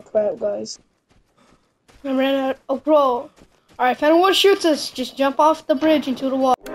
crap, guys. I ran out. Oh, bro. Alright, if anyone shoots us, just jump off the bridge into the water.